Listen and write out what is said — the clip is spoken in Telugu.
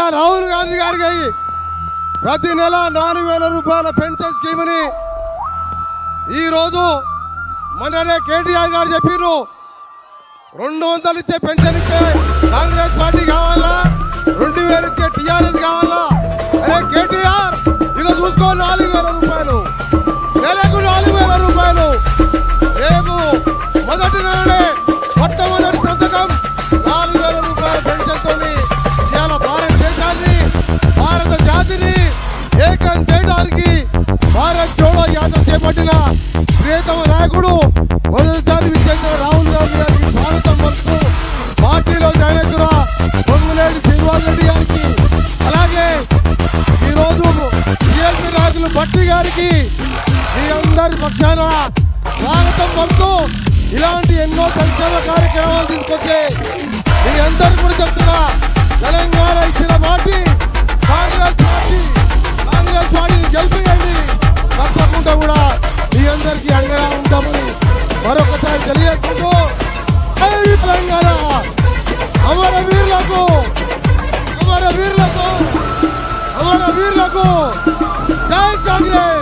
అదేవిధంగా రాహుల్ గాంధీ గారికి ప్రతి నెల నాలుగు వేల రూపాయల పెన్షన్ స్కీమ్ని ఈరోజు మొన్ననే కేటీఆర్ గారు చెప్పారు రెండు వందలు ఇచ్చే పెన్షన్ ఇచ్చే కాంగ్రెస్ పార్టీ కావాలా? రెండు వేలు ఇచ్చే టీఆర్ఎస్ కావాలా? అరే కేటీఆర్ ఇక చూసుకో నాలుగు చేపట్టిన ప్రియతమ నాయకుడు మొదటిసారి విజయంగా రాహుల్ గాంధీ గారికి స్వాగతం పలుకుతూ పార్టీలో జాయిన్ అయిన పొంగులేటి శ్రీనివాస్ రెడ్డి గారికి అలాగే ఈరోజు టీఎల్పీ నాయకులు భట్టి గారికి మీ అందరి పక్షాన స్వాగతం పలుకుతూ ఇలాంటి ఎన్నో సంక్షేమ కార్యక్రమాలు తీసుకొచ్చే चलिए कूदो अरे तेलंगाना हमारे वीर लोग हमारे वीर लोग हमारे वीर लोग जय कांग्रेस।